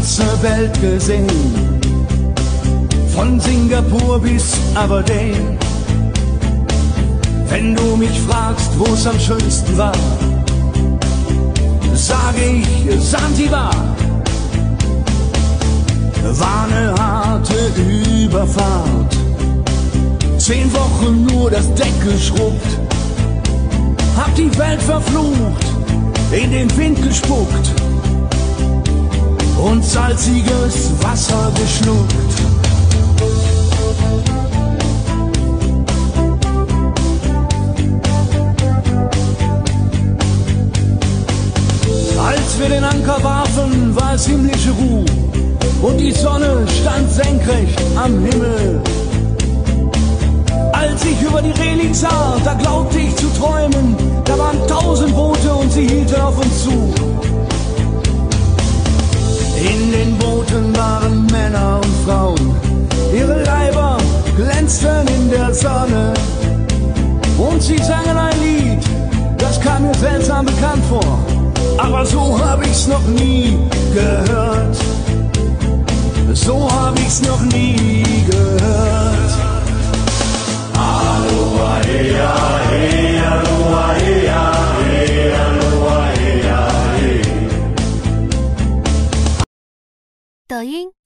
ganze Welt gesehen. Von Singapur bis Aberdeen. Wenn du mich fragst, wo es am schönsten war, sage ich Sansibar. War eine harte Überfahrt. Zehn Wochen nur das Deck geschrubbt. Hab die Welt verflucht, in den Wind gespuckt salziges Wasser geschluckt. Als wir den Anker warfen, war es himmlische Ruhe und die Sonne stand senkrecht am Himmel. Als ich über die Reling sah, da glaubte ich zu träumen, da waren tausend Boote und sie hielten auf uns zu. sitzen in der Sonne und sie sangen ein Lied, das kam mir seltsam bekannt vor, aber so hab ich's noch nie gehört. So hab ich's noch nie gehört. Aloha, ea, ea, aloha, ea, ea, aloha, ea, ea.